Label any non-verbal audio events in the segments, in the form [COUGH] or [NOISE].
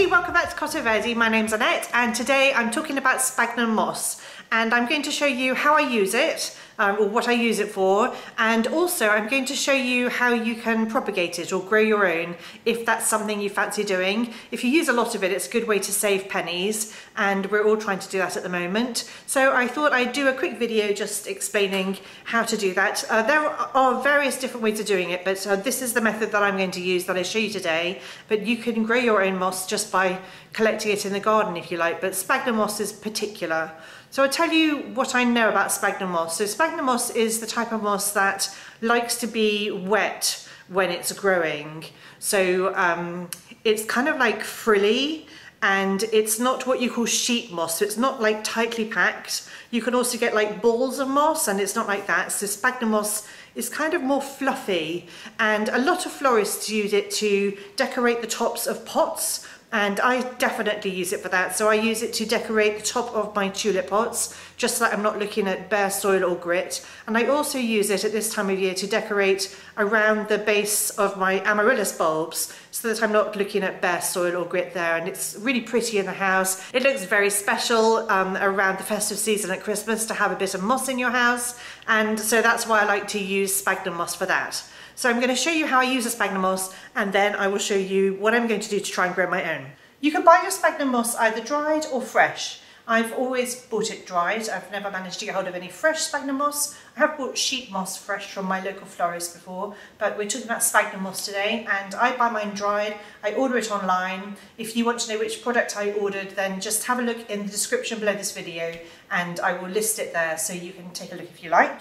Hey, welcome back to Cotto Verdi. My name's Annette and today I'm talking about sphagnum moss and I'm going to show you how I use it, um, or what I use it for and also I'm going to show you how you can propagate it or grow your own if that's something you fancy doing. If you use a lot of it it's a good way to save pennies and we're all trying to do that at the moment. So I thought I'd do a quick video just explaining how to do that. Uh, there are various different ways of doing it but uh, this is the method that I'm going to use that I show you today but you can grow your own moss just by collecting it in the garden if you like but sphagnum moss is particular. So I'll tell you what I know about sphagnum moss. So sphagnum moss is the type of moss that likes to be wet when it's growing. So um, it's kind of like frilly and it's not what you call sheet moss. So it's not like tightly packed. You can also get like balls of moss and it's not like that. So sphagnum moss is kind of more fluffy and a lot of florists use it to decorate the tops of pots and I definitely use it for that. So I use it to decorate the top of my tulip pots, just so that I'm not looking at bare soil or grit. And I also use it at this time of year to decorate around the base of my amaryllis bulbs, so that I'm not looking at bare soil or grit there. And it's really pretty in the house. It looks very special um, around the festive season at Christmas to have a bit of moss in your house. And so that's why I like to use sphagnum moss for that. So I'm going to show you how I use a sphagnum moss and then I will show you what I'm going to do to try and grow my own. You can buy your sphagnum moss either dried or fresh. I've always bought it dried. I've never managed to get hold of any fresh sphagnum moss. I have bought sheet moss fresh from my local florist before, but we're talking about sphagnum moss today and I buy mine dried. I order it online. If you want to know which product I ordered, then just have a look in the description below this video and I will list it there so you can take a look if you like.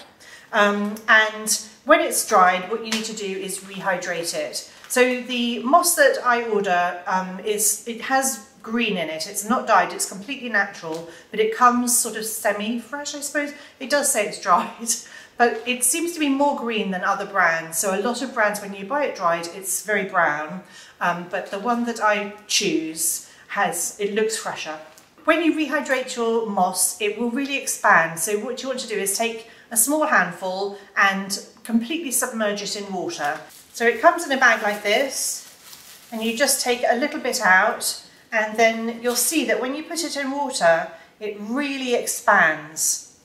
Um, and when it's dried, what you need to do is rehydrate it. So the moss that I order um, is, it has green in it. It's not dyed, it's completely natural, but it comes sort of semi-fresh, I suppose. It does say it's [LAUGHS] dried, but it seems to be more green than other brands. So a lot of brands, when you buy it dried, it's very brown, um, but the one that I choose has, it looks fresher. When you rehydrate your moss, it will really expand. So what you want to do is take a small handful and completely submerge it in water. So it comes in a bag like this and you just take a little bit out and then you'll see that when you put it in water it really expands.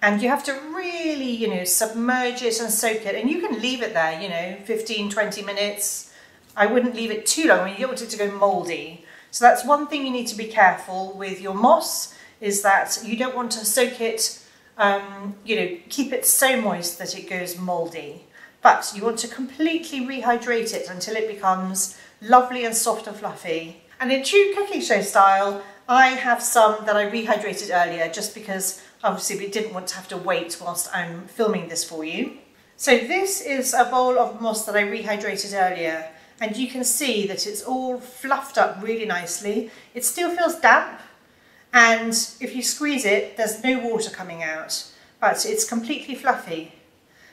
And you have to really you know submerge it and soak it. And you can leave it there you know 15 20 minutes. I wouldn't leave it too long. I mean you don't want it to go moldy. So that's one thing you need to be careful with your moss is that you don't want to soak it um, you know, keep it so moist that it goes mouldy. But you want to completely rehydrate it until it becomes lovely and soft and fluffy. And in true cooking show style, I have some that I rehydrated earlier just because obviously we didn't want to have to wait whilst I'm filming this for you. So this is a bowl of moss that I rehydrated earlier and you can see that it's all fluffed up really nicely. It still feels damp and if you squeeze it, there's no water coming out, but it's completely fluffy.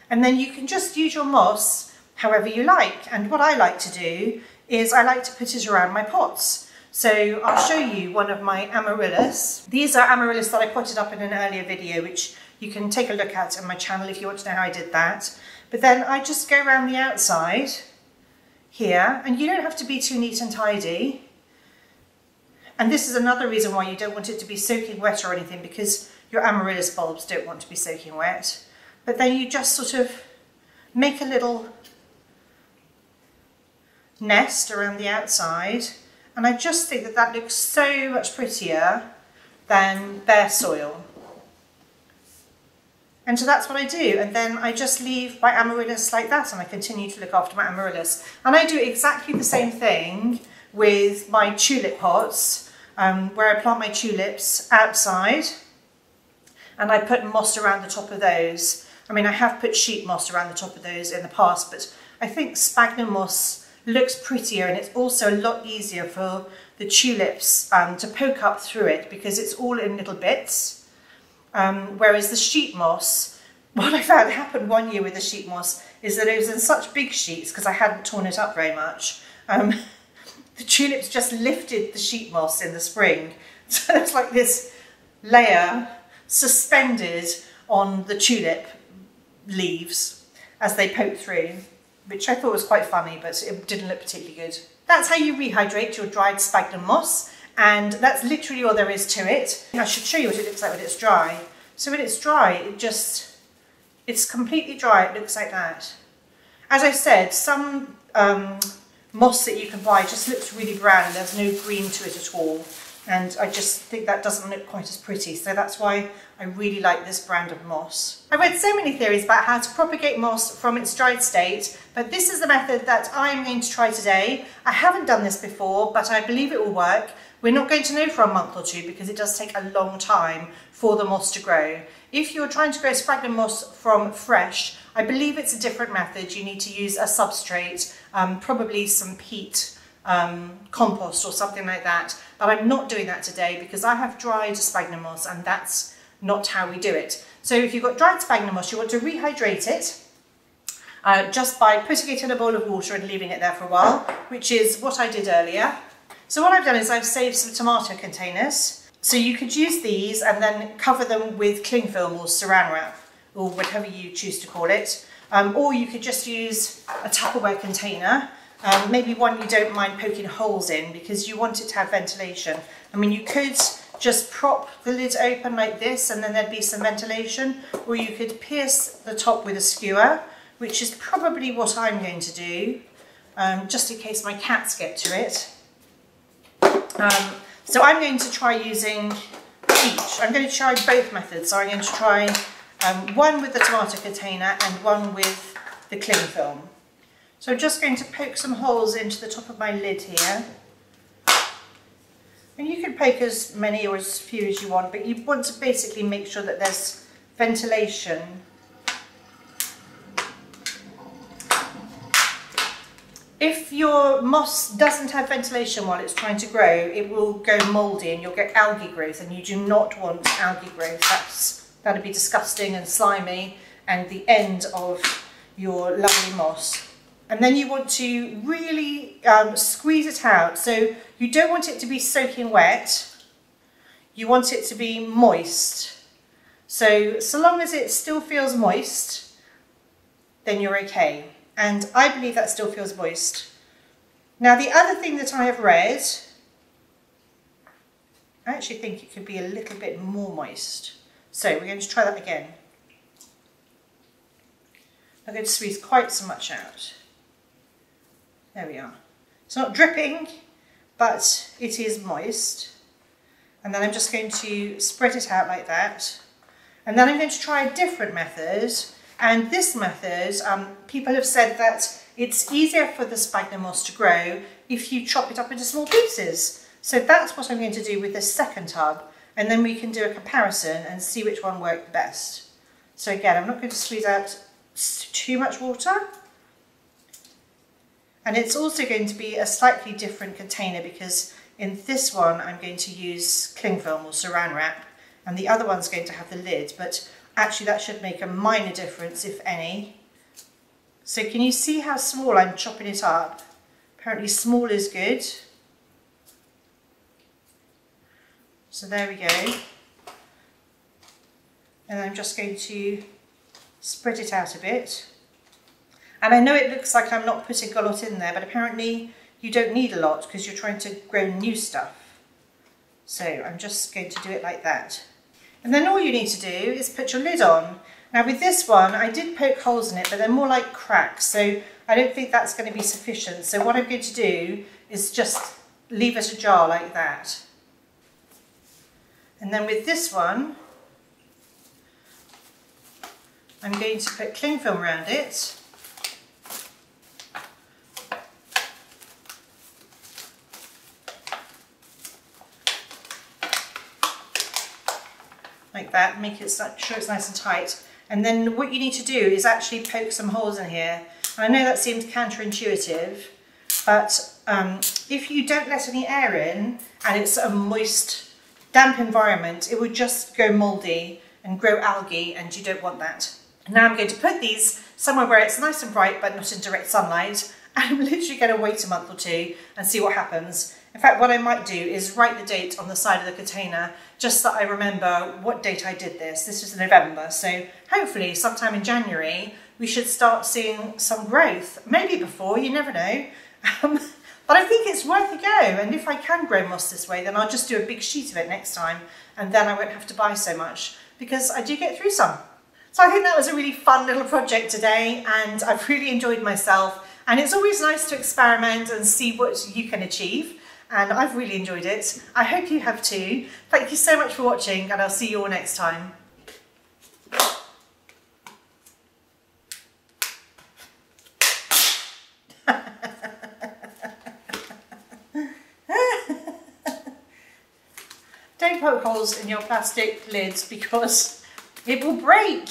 And then you can just use your moss however you like. And what I like to do is I like to put it around my pots. So I'll show you one of my amaryllis. These are amaryllis that I potted up in an earlier video, which you can take a look at on my channel if you want to know how I did that. But then I just go around the outside here, and you don't have to be too neat and tidy. And this is another reason why you don't want it to be soaking wet or anything because your amaryllis bulbs don't want to be soaking wet. But then you just sort of make a little nest around the outside and I just think that that looks so much prettier than bare soil. And so that's what I do. And then I just leave my amaryllis like that and I continue to look after my amaryllis. And I do exactly the same thing with my tulip pots um, where I plant my tulips outside and I put moss around the top of those. I mean, I have put sheet moss around the top of those in the past, but I think sphagnum moss looks prettier and it's also a lot easier for the tulips um, to poke up through it because it's all in little bits. Um, whereas the sheet moss, [LAUGHS] what I found happened one year with the sheet moss is that it was in such big sheets because I hadn't torn it up very much. Um, [LAUGHS] the tulips just lifted the sheet moss in the spring. [LAUGHS] So there's like this layer suspended on the tulip leaves as they poke through, which I thought was quite funny, but it didn't look particularly good. That's how you rehydrate your dried sphagnum moss. and that's literally all there is to it. I should show you what it looks like when it's dry. So when it's dry, it just, it's completely dry, it looks like that. As I said, some um, moss that you can buy just looks really brown there's no green to it at all. And I just think that doesn't look quite as pretty. So that's why I really like this brand of moss. I read so many theories about how to propagate moss from its dried state, but this is the method that I'm going to try today. I haven't done this before, but I believe it will work. We're not going to know for a month or two because it does take a long time for the moss to grow. If you're trying to grow sphagnum moss from fresh, I believe it's a different method. You need to use a substrate, um, probably some peat um, compost or something like that. But I'm not doing that today because I have dried sphagnum moss and that's not how we do it. So if you've got dried sphagnum moss, you want to rehydrate it uh, just by putting it in a bowl of water and leaving it there for a while, which is what I did earlier. So what I've done is I've saved some tomato containers. So you could use these and then cover them with cling film or saran wrap or whatever you choose to call it. Um, or you could just use a Tupperware container um, maybe one you don't mind poking holes in because you want it to have ventilation. I mean, you could just prop the lid open like this and then there'd be some ventilation, or you could pierce the top with a skewer, which is probably what I'm going to do, um, just in case my cats get to it. Um, so I'm going to try using each. I'm going to try both methods. So I'm going to try um, one with the tomato container and one with the cling film. So I'm just going to poke some holes into the top of my lid here. And you can poke as many or as few as you want, but you want to basically make sure that there's ventilation. If your moss doesn't have ventilation while it's trying to grow, it will go mouldy and you'll get algae growth and you do not want algae growth. That's, that'd be disgusting and slimy and the end of your lovely moss and then you want to really um, squeeze it out. So you don't want it to be soaking wet, you want it to be moist. So, so long as it still feels moist, then you're okay. And I believe that still feels moist. Now the other thing that I have read, I actually think it could be a little bit more moist. So we're going to try that again. I'm going to squeeze quite so much out. There we are. It's not dripping, but it is moist. And then I'm just going to spread it out like that. And then I'm going to try a different method. And this method, um, people have said that it's easier for the sphagnum moss to grow if you chop it up into small pieces. So that's what I'm going to do with this second tub. And then we can do a comparison and see which one worked best. So again, I'm not going to squeeze out too much water. And it's also going to be a slightly different container because in this one I'm going to use cling film or saran wrap and the other one's going to have the lid but actually that should make a minor difference if any. So can you see how small I'm chopping it up? Apparently small is good. So there we go. And I'm just going to spread it out a bit. And I know it looks like I'm not putting a lot in there, but apparently you don't need a lot because you're trying to grow new stuff. So I'm just going to do it like that. And then all you need to do is put your lid on. Now with this one, I did poke holes in it, but they're more like cracks, so I don't think that's going to be sufficient. So what I'm going to do is just leave it ajar like that. And then with this one, I'm going to put cling film around it like that, make it sure it's nice and tight. And then what you need to do is actually poke some holes in here. I know that seems counterintuitive, but um, if you don't let any air in and it's a moist, damp environment, it would just go mouldy and grow algae and you don't want that. Now I'm going to put these somewhere where it's nice and bright but not in direct sunlight. [LAUGHS] I'm literally going to wait a month or two and see what happens. In fact, what I might do is write the date on the side of the container just so I remember what date I did this. This was November, so hopefully sometime in January we should start seeing some growth. Maybe before, you never know. Um, [LAUGHS] But I think it's worth a go. And if I can grow moss this way, then I'll just do a big sheet of it next time. And then I won't have to buy so much because I do get through some. So I think that was a really fun little project today and I've really enjoyed myself. And it's always nice to experiment and see what you can achieve. And I've really enjoyed it. I hope you have too. Thank you so much for watching and I'll see you all next time. [LAUGHS] Don't poke holes in your plastic lids because it will break.